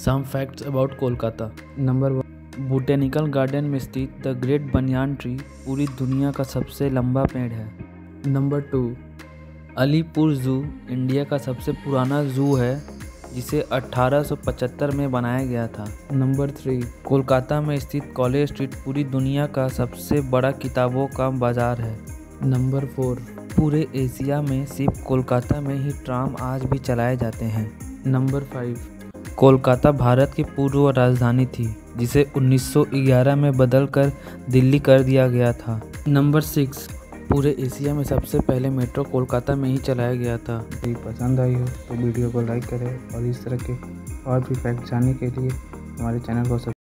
Some facts about Kolkata number one botanical garden में स्थित the great banyan tree पूरी दुनिया का सबसे लंबा पेड़ है। नंबर टू अलीपुर जू इंडिया का सबसे पुराना जू है जिसे 1875 में बनाया गया था। नंबर थ्री कोलकाता में स्थित कॉलेज स्ट्रीट पूरी दुनिया का सबसे बड़ा किताबों का बाज़ार है। नंबर फोर पूरे एशिया में सिर्फ़ कोलकाता में ही ट्राम आज भी चलाए जाते हैं। नंबर फाइव कोलकाता भारत की पूर्व राजधानी थी, जिसे 1911 में बदलकर दिल्ली कर दिया गया था। नंबर सिक्स, पूरे एशिया में सबसे पहले मेट्रो कोलकाता में ही चलाया गया था। यदि पसंद आई हो तो वीडियो को लाइक करें और इस तरह के और भी फैक्ट जानने के लिए हमारे चैनल को